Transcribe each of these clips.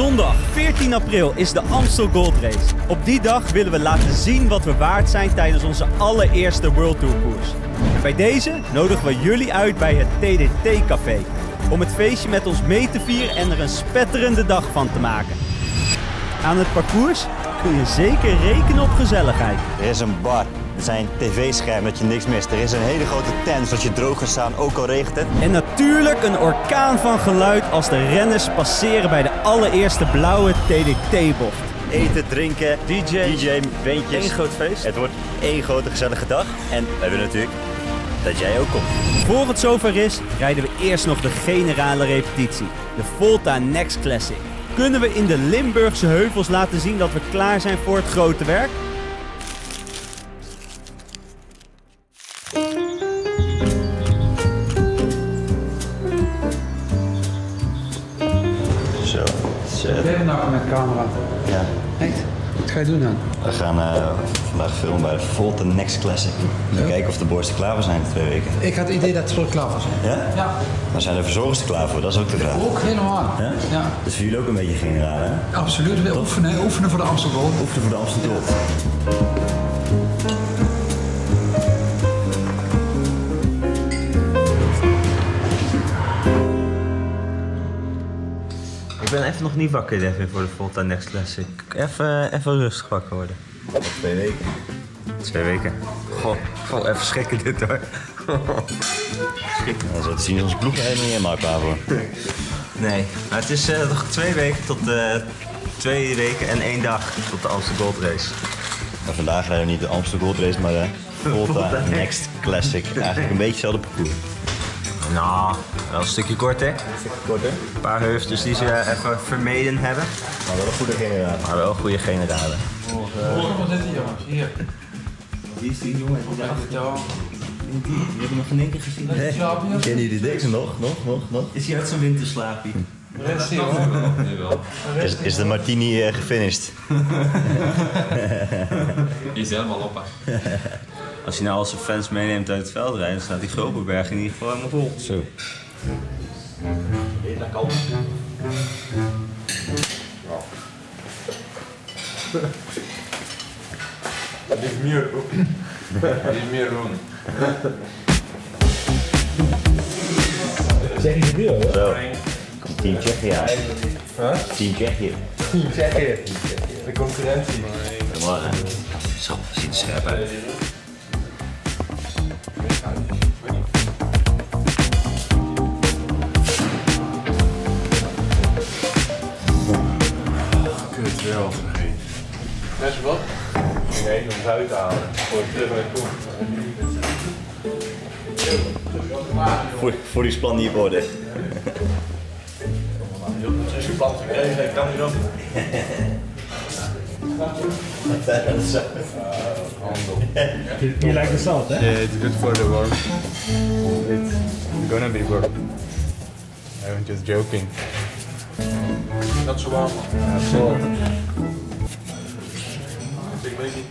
Zondag 14 april is de Amstel Gold Race. Op die dag willen we laten zien wat we waard zijn tijdens onze allereerste World Tour koers. En bij deze nodigen we jullie uit bij het TDT Café. Om het feestje met ons mee te vieren en er een spetterende dag van te maken. Aan het parcours kun je zeker rekenen op gezelligheid. Er is een bar, er zijn tv-schermen dat je niks mist. Er is een hele grote tent zodat je droog kan staan, ook al regent het. En natuurlijk een orkaan van geluid als de renners passeren bij de allereerste blauwe TDT-bocht. Eten, drinken, DJ. DJ, bandjes. Eén groot feest. Het wordt één grote gezellige dag. En we willen natuurlijk dat jij ook komt. Voor het zover is, rijden we eerst nog de generale repetitie. De Volta Next Classic. Kunnen we in de Limburgse heuvels laten zien dat we klaar zijn voor het grote werk? Ga je doen dan? We gaan eh, vandaag filmen bij de Volta Next Classic. Kijken of de boys er klaar voor zijn in twee weken. Ik had het idee dat het voor klaar was. Ja? Ja. Dan zijn de verzorgers er klaar voor, dat is ook de vraag. Ook helemaal. Ja? Ja. Is voor jullie ook een beetje generaal, hè? Absoluut. We oefenen, oefenen voor de Amsterdam. Oefenen voor de Amsterdam. Ik ben even nog niet wakker, Devin, voor de Volta Next Classic. Even, even rustig wakker worden. Twee weken. Twee weken. Goh, goh even schrikken dit hoor. Zullen we zien onze ploeg helemaal niet helemaal klaar voor. Nee, maar het is eh, nog twee weken tot eh, twee weken en één dag tot de Amsterdam Gold Race. Vandaag rijden we niet de Amsterdam Gold Race, maar de Volta Next Classic. Eigenlijk een beetje hetzelfde parcours. Nou, wel een stukje korter. Korter, Een paar heuvels die ze eh, even vermeden hebben. maar wel een goede generaal. Maar wel goede generalen. Wat zit hier jongens? Hier. Wie is die jongen? Die, die hebben nog geen één keer gezien. Kennen jullie deze nog? Nog? Nog? Nog? Is hij uit zijn winterslaapje? Rest hier hoor. Is, is de Martini eh, gefinished? Die is helemaal op. Als hij nou al zijn fans meeneemt uit het veldrijden, dan staat die Gropenberg in ieder geval helemaal vol. Zo. Die is meer Die is meer doen. Zo. Komt Team Tsjechië aan. Team Tsjechië. De concurrentie. Goedemorgen. Zo, ziet er scherp uit. Kut, weer al vergeten. Best wat? Nee, om het uit halen. Voor terug. Voor, voor die span niet op orde. Heel plat gekregen, ik kan niet op. Je lijkt de zat, hè? Yeah, it's good for the work. It's gonna be work. I'm just joking. Dat zo warm. Ik weet niet.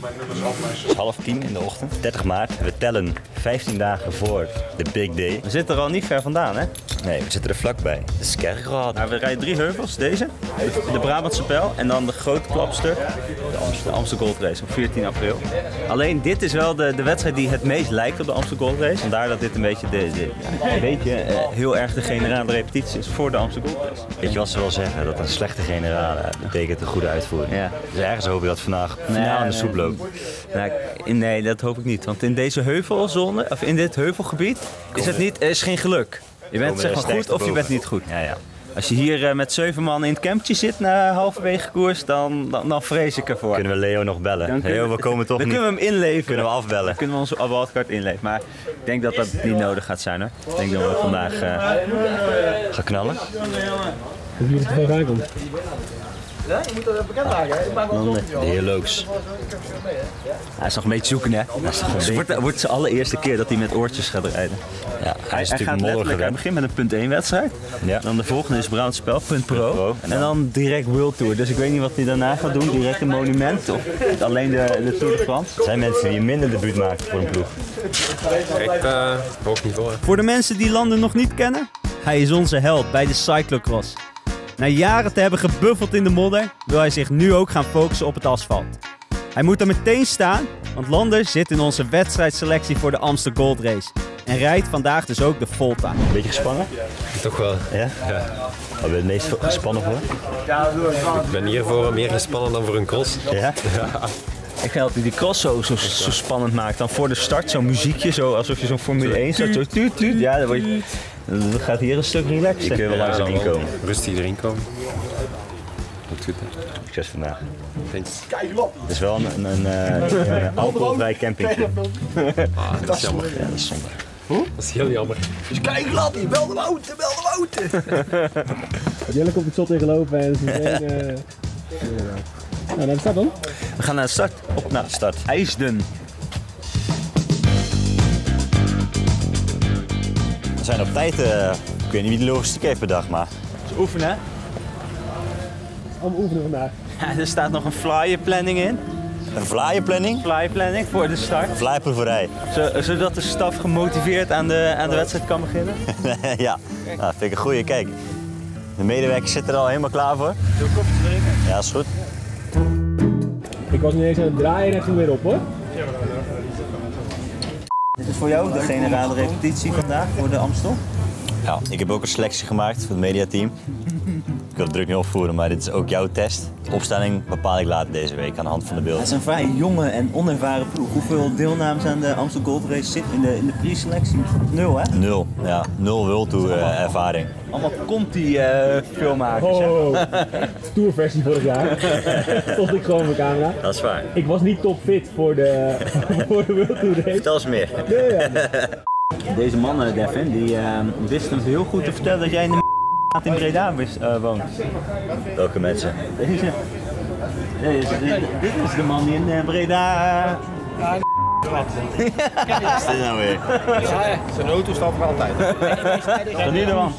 Mijn Het is half tien in de ochtend, 30 maart. We tellen 15 dagen voor de big day. We zitten er al niet ver vandaan, hè? Nee, we zitten er vlakbij. De Skerkrad. Maar we rijden drie heuvels. Deze, de Brabantse Pijl en dan de grote klapstuk, de Amsterdam, Amstel Gold Race op 14 april. Alleen dit is wel de, de wedstrijd die het meest lijkt op de Amstel Gold Race. Vandaar dat dit een beetje, de, de, een beetje eh, heel erg de generale repetitie is voor de Amstel Gold Race. Weet je wat ze wel zeggen? Dat een slechte generaal eh, betekent een goede uitvoering. Ja. Dus ergens hoop ik dat vandaag finaal in de soep loopt. Nou, ik- nee, dat hoop ik niet. Want in deze heuvelzone, of in dit heuvelgebied, is het niet, is geen geluk. Je bent zeg maar goed of je bent niet goed. Ja, ja. Als je hier eh, met zeven man in het campje zit na halverwege koers, dan, dan, dan vrees ik ervoor. Kunnen we Leo nog bellen? Dan kunnen Leo, we komen toch dan niet... kunnen we hem inleveren. Kunnen we afbellen? Dan kunnen we onze wildcard inleveren. Maar ik denk dat dat niet nodig gaat zijn hoor. Ik denk dat we vandaag... eh, Gaan knallen? Dan, eh, De heer Looks. hij is nog een beetje zoeken hè. Het wordt, wordt zijn allereerste keer dat hij met oortjes gaat rijden. Ja, hij is Hij gaat natuurlijk hij begint met een punt 1 wedstrijd. Ja. Dan de volgende is Spel, punt pro. pro. En dan direct World Tour. Dus ik weet niet wat hij daarna gaat doen. Direct een monument of alleen de, de Tour de France. Er zijn mensen die een minder debuut maken voor een ploeg. Ik uh, hoog voor. Voor de mensen die Landen nog niet kennen, hij is onze held bij de cyclocross. Na jaren te hebben gebuffeld in de modder, wil hij zich nu ook gaan focussen op het asfalt. Hij moet er meteen staan, want Lander zit in onze wedstrijdselectie voor de Amstel Gold Race. En rijdt vandaag dus ook de Volta. Beetje gespannen? Toch wel. Ja? Wat ben je het meest gespannen voor? Ik ben hiervoor meer gespannen dan voor een cross. Ja? Ik vind dat hij die cross zo, zo, zo spannend maakt. Dan voor de start zo'n muziekje, zo, alsof je zo'n Formule 1 start. Zo tuut, tuut. Ja, dan, word je, dan gaat hier een stuk relaxen. Je kunt wel langzaam Ja, inkomen. Rustig erin komen. Doet goed, hè? Succes vandaag. Thanks. Het is wel een, een, eh, een alcoholvrij campingje. Ah, dat is jammer. Ja, dat is zonde. Dat is heel jammer. Jelle komt het zot tegenlopen en ze meteen... eh Nou, dat staat dan. We gaan naar de start. Op naar de start. IJsden. Zijn op tijd. eh, ik weet niet wie de logistiek heeft bedacht, maar Dus oefenen. Allemaal oefenen vandaag. Ja, er staat nog een flyer planning in. een vlaaienplanning, Flyer planning voor de start. vlaaiproeverij. Zo- Zodat de staf gemotiveerd aan de, aan de wedstrijd kan beginnen. ja, nou, vind ik een goeie. Kijk, de medewerkers zitten er al helemaal klaar voor. Doe koffie drinken. Ja, is goed. Ik was niet eens aan het draaien en toen weer op hoor. Voor jou de generale repetitie vandaag voor de Amstel. Ja, ik heb ook een selectie gemaakt voor het mediateam. Ik wil het druk niet opvoeren, maar dit is ook jouw test. De opstelling bepaal ik later deze week aan de hand van de Het beelden. is een vrij jonge en onervaren ploeg. Hoeveel deelnames aan de Amstel Gold Race zit in de, in de pre-selectie? Nul, hè? Nul, ja, nul World Tour eh, ervaring. Allemaal Conti eh filmmakers. hè? Oh, tourversie vorig jaar. Stond ik gewoon op mijn camera. Dat is waar. Ik was niet topfit voor de, voor de World Tour race. Vertel eens meer. Nee, ja. Deze man, Devin, die eh, wist hem heel goed te vertellen dat jij in de in Breda eh, woont. Welke mensen? Deze, deze, dit, dit is de man die in eh, Breda... Wat is dit nou weer? Zijn auto staat er altijd. Van die de man.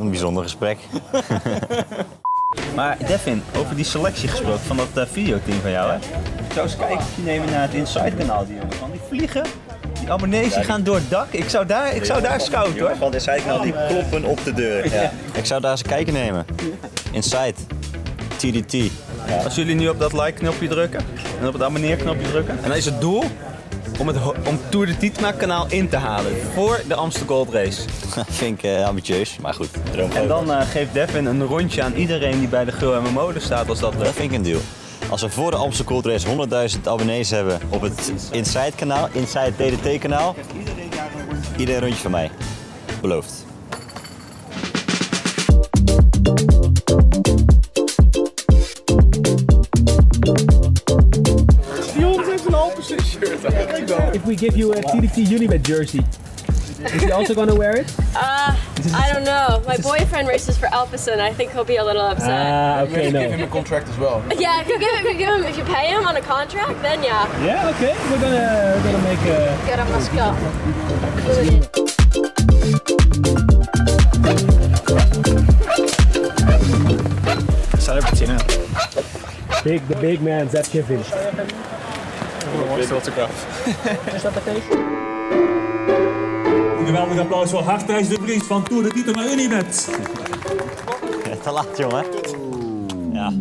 Een bijzonder gesprek. Maar Devin, over die selectie gesproken van dat eh, videoteam van jou, hè? Ik zou eens een kijkje nemen naar het Inside kanaal, die jongens. Van die vliegen, die abonnees die gaan door het dak. Ik zou daar, ik zou daar scouten hoor. Van de zijkanaal die kloppen op de deur. Ja. Ik zou daar eens een kijken nemen. Inside. TDT. Als jullie nu op dat like-knopje drukken en op het abonneer-knopje drukken. En dan is het doel om, het, om Tour de Tietma kanaal in te halen voor de Amstel Gold Race. Vind ik eh, ambitieus, maar goed. Droom En dan eh, geeft Devin een rondje aan iedereen die bij de Gul en Mode staat als dat Dat lukt. vind ik een deal. Als we voor de Amstel Gold Race 100.000 abonnees hebben op het Inside kanaal, Inside TDT kanaal, iedereen rondje van mij. Beloofd. If we give you a TDT Unibet jersey, is he also gonna wear it? Uh, I don't know. My boyfriend races for Alpecin. I think he'll be a little upset. Ah, okay, no. Give him a contract as well. yeah, if you give, if you give him, if you pay him on a contract, then yeah. Yeah, okay. We're gonna we're gonna make a. Get him, let's go. Big, the big man, Zep Kiffin. Een geweldig applaus voor Hartrijs de Vries van Tour de Tietema Unibet. Te laat, jongen. Ja,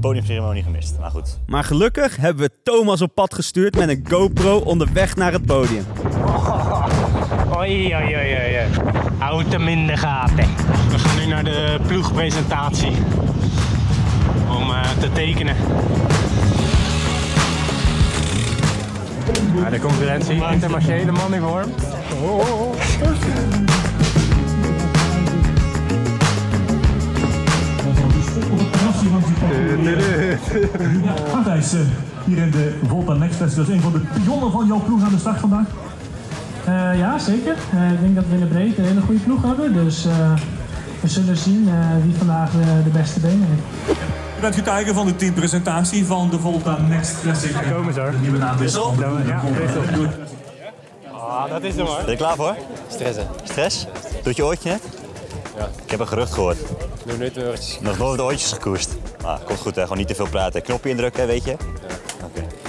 podiumceremonie gemist, maar goed. Maar gelukkig hebben we Thomas op pad gestuurd met een GoPro onderweg naar het podium. Oei, oei, oei, oei. Houd hem in de gaten. We gaan nu naar de ploegpresentatie. Om eh, te tekenen. Ja, de concurrentie. Intermarché, de mannenvorm. Hartrijs eh, hier in de Volta Next Fest. Dat is een van de pionnen van jouw ploeg aan de start vandaag. Eh, ja, zeker. Eh, ik denk dat we in de breedte een hele goede ploeg hebben. Dus eh, we zullen zien eh, wie vandaag de beste benen heeft. Je bent getuige van de teampresentatie van de Volta Next Classic. Komen ze De nieuwe naam is op. Ja, Ah, dat is hem hoor. Ben je klaar voor? Stressen. Stress? Doet je oortje net? Ja. Ik heb een gerucht gehoord. Doe nooit woordjes. Nog nooit de oortjes gekoest. Maar komt goed, hè? gewoon niet te veel praten. Knopje indrukken, weet je? Oké.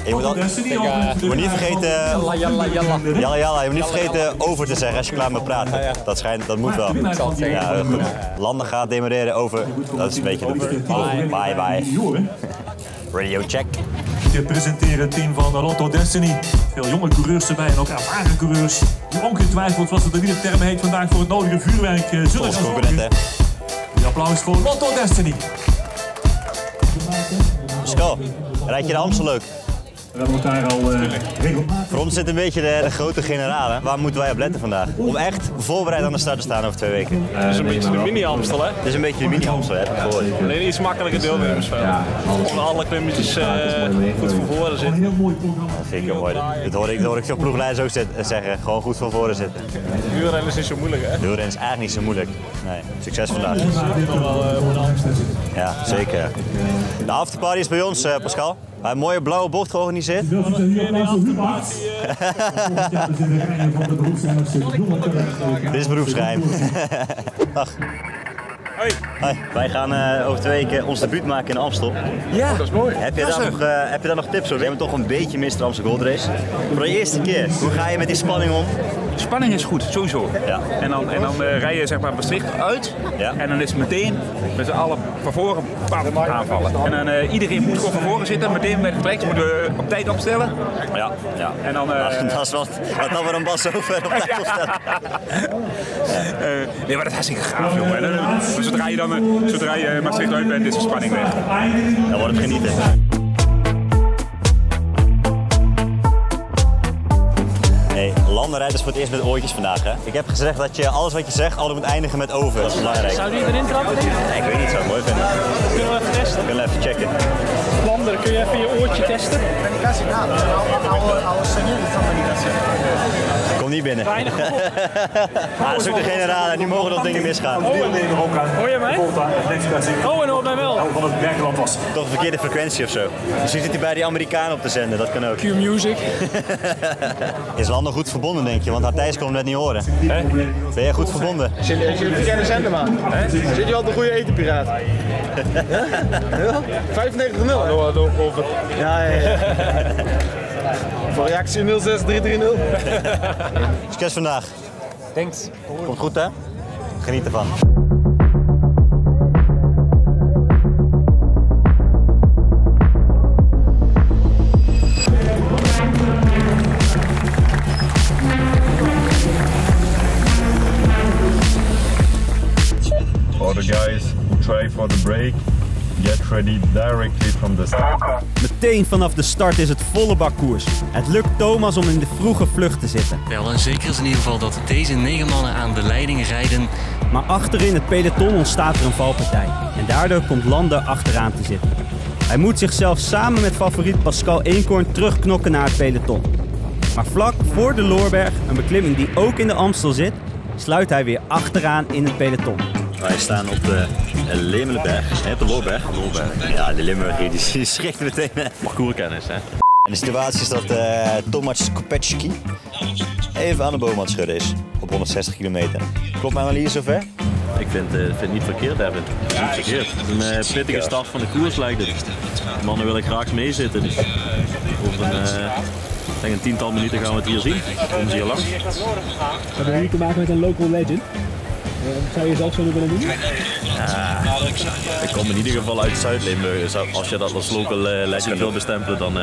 Je moet, al- je moet niet vergeten... Jalla, jalla, jalla. Jalla, jalla. Je moet niet vergeten over te zeggen als je klaar bent praten. Dat, schijnt, dat moet wel. Ja, heel goed. Landen gaat demareren over. Dat is een beetje de... Bye, bye. bye. Radio check. Je presenteren het team van Lotto Destiny. Veel jonge coureurs erbij en ook ervaren coureurs. Die ongetwijfeld, zoals het de wielertermen heet, vandaag voor het nodige vuurwerk eh, zullen gaan zorgen. Die applaus voor Lotto Destiny. Pascal, rijd je de Amstel leuk? We hebben elkaar al eh, regelmatig. Voor ons zit een beetje de, de grote generale. Waar moeten wij op letten vandaag? Om echt voorbereid aan de start te staan over twee weken. Dat is een beetje de mini-Amstel, hè? Het is een beetje de mini-Amstel, hè? heb ik gehoord. Alleen iets makkelijker deelnemersveld. Onder alle klimmetjes eh, goed van voren zitten. Heel mooi programma. Dat vind ik heel mooi. Dat hoor ik, dat hoor ik veel ploegleiders ook zeggen. Gewoon goed van voren zitten. Wielrennen is niet zo moeilijk, hè? Wielrennen is eigenlijk niet zo moeilijk. Nee, succes vandaag. Nog wel eh, voor de Amstel. Ja, zeker. De afterparty is bij ons, eh, Pascal. Wij hebben een mooie blauwe bocht georganiseerd. We de de. Jonge coureurs. Dit is beroepsgeheim. Dag. Hoi. Hoi. Wij gaan eh, over twee weken ons debuut maken in Amstel. Ja, dat is mooi. Heb je, daar nog, eh, heb je daar nog tips voor? We hebben toch een beetje Mr. Amstel Gold Race. Voor de eerste keer, hoe ga je met die spanning om? Spanning is goed, sowieso. Ja. En dan, en dan eh, rij je zeg maar Maastricht uit. Ja. En dan is het meteen met z'n allen van voren bam, aanvallen. En dan eh, iedereen moet gewoon van voren zitten. Meteen met gelijk moeten we op tijd opstellen. Ja, ja. En dan... eh, dat is wat, wat dan weer een bas over op tijd opstellen. eh, nee, maar dat is hartstikke gaaf, jongen. En, zodra je dan eh, zodra je Maastricht uit bent, is de spanning weg. Dan wordt het genieten. Landenrijders voor het eerst met oortjes vandaag. Hè? Ik heb gezegd dat je alles wat je zegt altijd moet eindigen met over. Dat is belangrijk. Zou die erin trappen? Nee, ik weet niet, zou het mooi vinden. Kunnen we even testen? Kunnen we even checken. Lander, kun je even je oortje testen? Kom niet binnen. ah, dat is ook de generale, nu mogen dat dingen misgaan. Hoor je mij? Oh, en hoor mij wel. Van het Bergland was. Toch een verkeerde frequentie of zo. Misschien zit hij bij die Amerikanen op te zenden, dat kan ook. Q-Music. Is Lander goed verbonden, denk je? Want Hartijs kon hem net niet horen. Ben jij goed verbonden? Als jullie een verkeerde zender man. Zit je al de goede etenpiraat? Ja? 95 0 over. Ja, ja, ja. Voor reactie 06330. Succes vandaag. Thanks. Komt goed, hè? Geniet ervan. For the guys who try for the break, get ready directly from the start. Meteen vanaf de start is het volle bak koers. Het lukt Thomas om in de vroege vlucht te zitten. Wel, en zeker is in ieder geval dat deze negen mannen aan de leiding rijden. Maar achterin het peloton ontstaat er een valpartij. En daardoor komt Lander achteraan te zitten. Hij moet zichzelf samen met favoriet Pascal Eenkorn terugknokken naar het peloton. Maar vlak voor de Loorberg, een beklimming die ook in de Amstel zit, sluit hij weer achteraan in het peloton. Wij staan op de Lemelenberg. Nee, op de Loorberg. Loorberg. Ja, de Limburg hier, die schrikt meteen. Parcourskennis, hè? En de situatie is dat eh Tomasz Kopecki even aan de boom aan het schudden is. Op 160 kilometer. Klopt mijn analyse zover? Ik vind, eh, vind het niet verkeerd, Evan. Niet verkeerd. Het is een eh, pittige start van de koers lijkt het. De mannen willen graag meezitten. Dus over een, eh, ik denk een tiental minuten gaan we het hier zien. Komen ze hier langs. We hebben hier te maken met een local legend. Eh, zou je zelf zo willen doen? Ik kom in ieder geval uit Zuid-Limburg. Dus als je dat als local eh, legend wil bestempelen, dan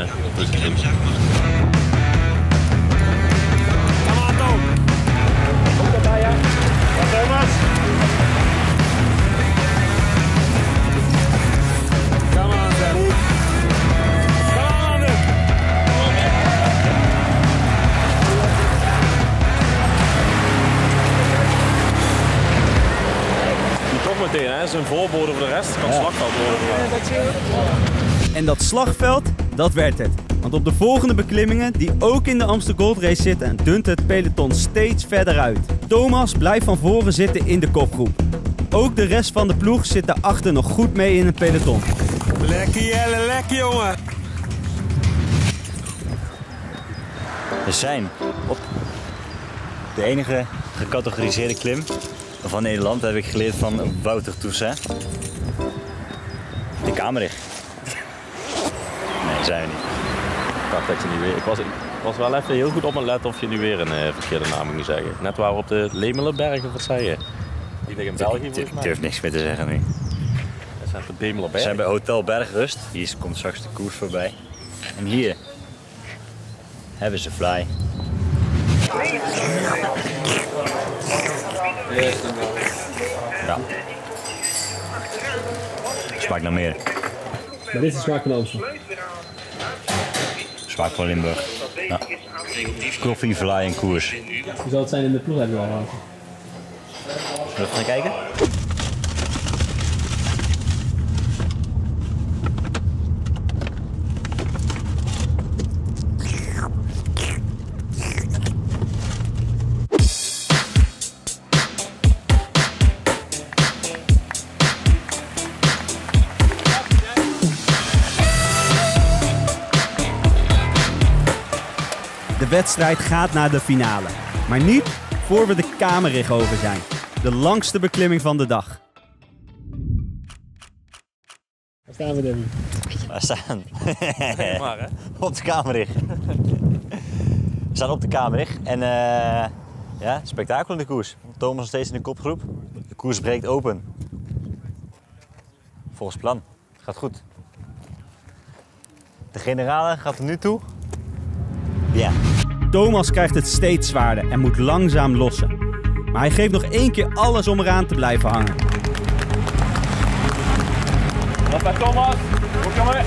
meteen, hè? Zijn voorbode voor de rest. Kan slagveld worden. En dat slagveld, dat werd het. Want op de volgende beklimmingen, die ook in de Amsterdam Gold Race zitten, dunt het peloton steeds verder uit. Thomas blijft van voren zitten in de kopgroep. Ook de rest van de ploeg zit daarachter nog goed mee in het peloton. Lekker Jelle, lekker jongen. We zijn op de enige gecategoriseerde klim van Nederland. Heb ik geleerd van Wouter Toussaint. De Kamerig. Nee, zijn we niet. dacht dat je niet weer... Ik was, ik was wel even heel goed op mijn let of je nu weer een eh, verkeerde naam ging zeggen. Net waar we op de Lemelenberg of wat zei je? Die liggen in België Ik mij. durf niks meer te zeggen nu. Dat zijn de We zijn bij Hotel Bergrust. Hier komt straks de koers voorbij. En hier hebben ze fly. Ja. Smaakt naar meer. Maar dit is de smaak van Amstel. Smaakt van Limburg. Ja. Koffie, fly en koers. Hoe zal het zijn in de ploeg hebben we al gehad? Zullen we even gaan kijken? Wedstrijd gaat naar de finale. Maar niet voor we de Kamerig over zijn. De langste beklimming van de dag. Waar staan we, Debbie? Waar staan? maar, hè? op de Kamerig. We staan op de Kamerig en eh ja, spektakel in de koers. Thomas nog steeds in de kopgroep. De koers breekt open. Volgens plan. Gaat goed. De generale gaat er nu toe. Ja. Thomas krijgt het steeds zwaarder en moet langzaam lossen. Maar hij geeft nog één keer alles om eraan te blijven hangen. Wat bij Thomas? Kom maar.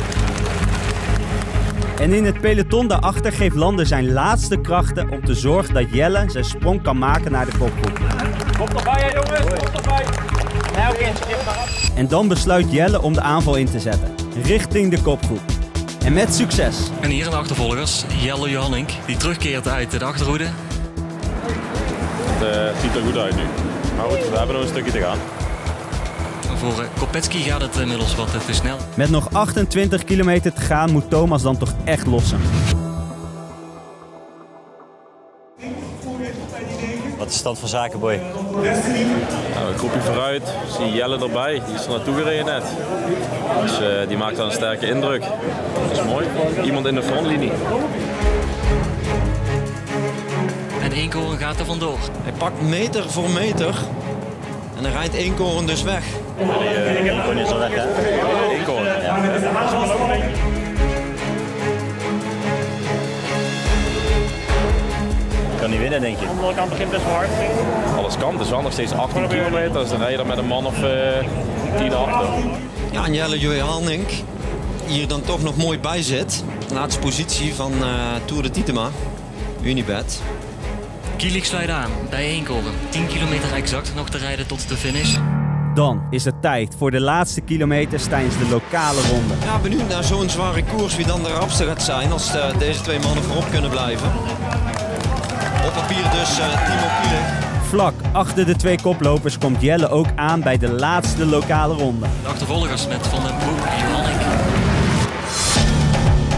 En in het peloton daarachter geeft Lander zijn laatste krachten om te zorgen dat Jelle zijn sprong kan maken naar de kopgroep. Kom toch bij, hè, jongens. Kom toch bij. Nou, oké, maar af. En dan besluit Jelle om de aanval in te zetten, richting de kopgroep. En met succes. En hier de achtervolgers, Jelle Johannink, die terugkeert uit de achterhoede. Het eh, ziet er goed uit nu. Maar goed, we hebben nog een stukje te gaan. Voor eh, Kopetski gaat het inmiddels wat te snel. Met nog 28 kilometer te gaan moet Thomas dan toch echt lossen. Wat is de stand van zaken, boy? Nou, een groepje vooruit, zie Jelle erbij, die is er naartoe gereden net. Dus eh, die maakt dan een sterke indruk. Dat is mooi. Iemand in de frontlinie. En Eenkoren gaat er vandoor. Hij pakt meter voor meter. En dan rijdt één koren dus weg. Die uh, kon is al weg, hè? Eén koren. Ja. Kan niet winnen, denk je? De andere kant begint best wel hard. Alles kan, is wel nog steeds 18 kilometer, dus dan rij je er met een man of uh, 10 achter. Ja, en Jelle Johanink hier dan toch nog mooi bij zit. Laatste positie van uh, Tour de Titema, Unibet. Kielik sluit aan bij Eenkoren. 10 kilometer exact nog te rijden tot de finish. Dan is het tijd voor de laatste kilometers tijdens de lokale ronde. Ja, benieuwd naar zo'n zware koers wie dan de rapste gaat zijn als uh, deze twee mannen voorop kunnen blijven. Op papier dus uh, Timo Kielik. Vlak achter de twee koplopers komt Jelle ook aan bij de laatste lokale ronde. De achtervolgers met Van den Broek en Johannik.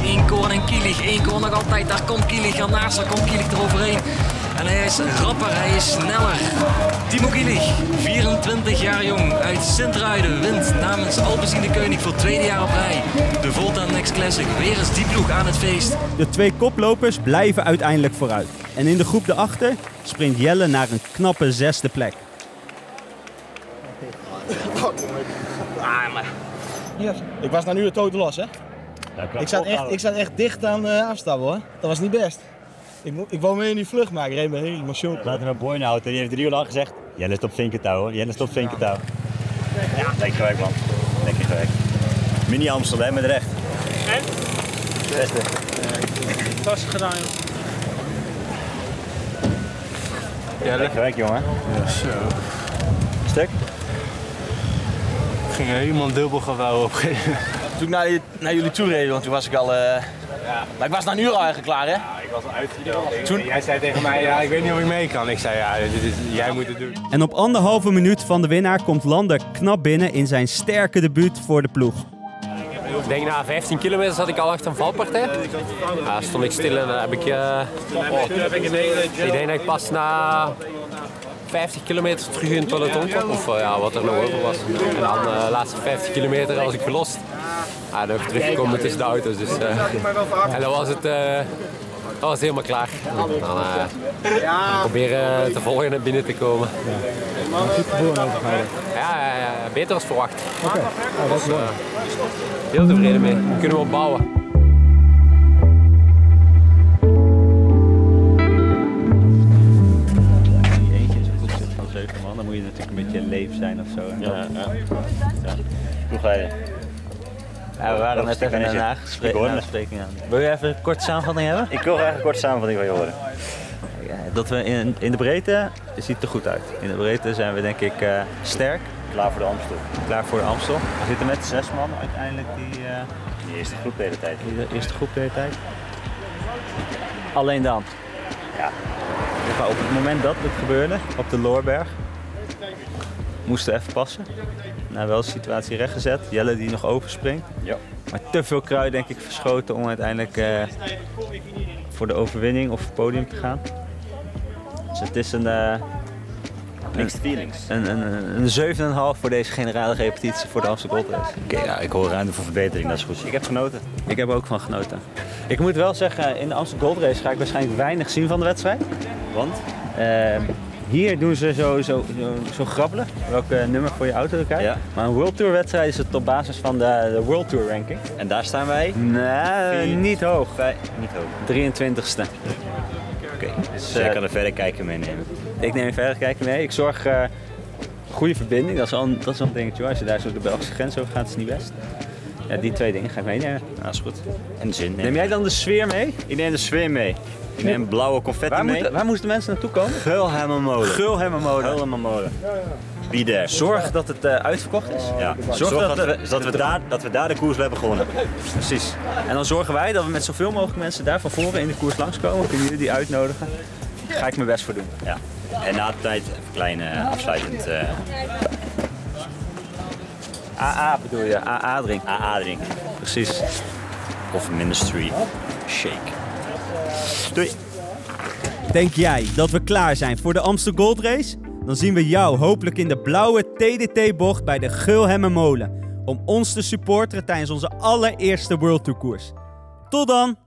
Eenkoorn en Kielich. Eenkoorn nog altijd. Daar komt Kielich ernaast. Daar komt Kielich eroverheen. En hij is rapper, hij is sneller. Timo Kielich, 24 jaar jong, uit Sint-Ruiden, wint namens Alpecin de Koning voor het tweede jaar op rij. De Volta Next Classic, weer eens die ploeg aan het feest. De twee koplopers blijven uiteindelijk vooruit. En in de groep daarachter springt Jelle naar een knappe zesde plek. Ah, maar... Yes. Ik was nou nu de totaal los, hè? Ja, ik, zat echt, ik zat echt dicht aan de afstap, hoor. Dat was niet best. Ik, ik wou mee in die vlucht maken, ik reed me helemaal show. Laten we naar Boyne houden. Die heeft drie uur lang gezegd, Jelle is op vinkentouw hoor. Jelle is op vinkentouw. Ja, lekker gewerkt man. Lekker gewerkt. Mini Amsterdam met recht. En? Beste. Fantastisch gedaan, joh. Ja, lekker gewerkt jongen. Ja, zo. Stuk? Ik ging helemaal dubbel gewauw op Toen ik naar, naar jullie toe reed, want toen was ik al... Uh... Ja. Maar ik was na een uur al eigenlijk klaar, hè? Ik was al. Toen... Jij zei tegen mij, ja, ik weet niet of ik mee kan. Ik zei, ja, dit is, jij moet het doen. En op anderhalve minuut van de winnaar komt Lander knap binnen in zijn sterke debuut voor de ploeg. Ik denk na 15 kilometer zat ik al achter een valpartij. Ja, stond ik stil en dan heb ik... Uh, oh, ik denk dat ik pas na 50 kilometer terug in het peloton kwam. Of eh, ja, wat er nog over was. En dan eh, de laatste 50 kilometer was ik gelost. Ja, nog teruggekomen tussen de auto's. Dus, eh, en dan was het, eh, dat was helemaal klaar. Dan eh, proberen te volgen en binnen te komen. Ja, ja, ja, beter als verwacht. Oké, oh, dat is mooi. Heel tevreden mee. Kunnen we opbouwen. Dan moet je natuurlijk een beetje leef zijn of zo. En Ja, ja. ja. Ja, we waren net even een nagespreking aan. Wil je even een korte samenvatting hebben? Ik wil graag een korte samenvatting van je horen. Ja, dat we in, in de breedte het ziet er goed uit. In de breedte zijn we denk ik eh, sterk. Klaar voor de Amstel. Klaar voor de Amstel. We zitten met zes man uiteindelijk die, Die eerste groep de hele tijd. de eerste groep de hele tijd. Alleen dan. Ja. Maar op het moment dat het gebeurde, op de Loorberg, moesten we even passen. Nou, wel de situatie rechtgezet. Jelle die nog overspringt. Ja. Maar te veel kruid denk ik verschoten om uiteindelijk eh, voor de overwinning of het podium te gaan. Dus het is een, Mixed feelings. een, een, een, een 7,5 voor deze generale repetitie voor de Amsterdam Gold Race. Oké, ja, ik hoor ruimte voor verbetering, dat is goed. Ik heb genoten. Ik heb er ook van genoten. Ik moet wel zeggen, in de Amsterdam Gold Race ga ik waarschijnlijk weinig zien van de wedstrijd. Want? Ehm, hier doen ze zo, zo, zo, zo grappelen, welk eh, nummer voor je auto kijkt. Ja. Maar een World Tour wedstrijd is het op basis van de, de World Tour ranking. En daar staan wij? Nee, Vier. niet hoog. Niet hoog. 23ste. Oké, dus Dus, jij eh, kan een verder kijken meenemen. Ik neem verder kijken mee. Ik zorg eh goede verbinding. Dat is, een, dat is een dingetje. Als je daar zo de Belgische grens over gaat, is het niet best. Ja, die twee dingen ga ik meenemen. Nou, dat is goed. En zin. Neem jij dan de sfeer mee? Ik neem de sfeer mee. Ik neem blauwe confetti Waar, mee. moeten- waar moesten mensen naartoe komen? Gulhemmermolen. Gulhemmermolen. Gulhemmermolen. Be there. Zorg dat het eh, uitverkocht is. Ja. Zorg, Zorg, dat, dat, we, dat, we daar, dat we daar de koers hebben gewonnen. Precies. En dan zorgen wij dat we met zoveel mogelijk mensen daar van voren in de koers langskomen. Kunnen jullie die uitnodigen? Daar ga ik mijn best voor doen. Ja. En na de tijd even een klein eh, afsluitend eh, AA bedoel je? AA drink. AA drink. Precies. Of Ministry Shake. Doei. Denk jij dat we klaar zijn voor de Amsterdam Gold Race? Dan zien we jou hopelijk in de blauwe TDT-bocht bij de Gulhemmer Molen. Om ons te supporteren tijdens onze allereerste World Tour koers. Tot dan!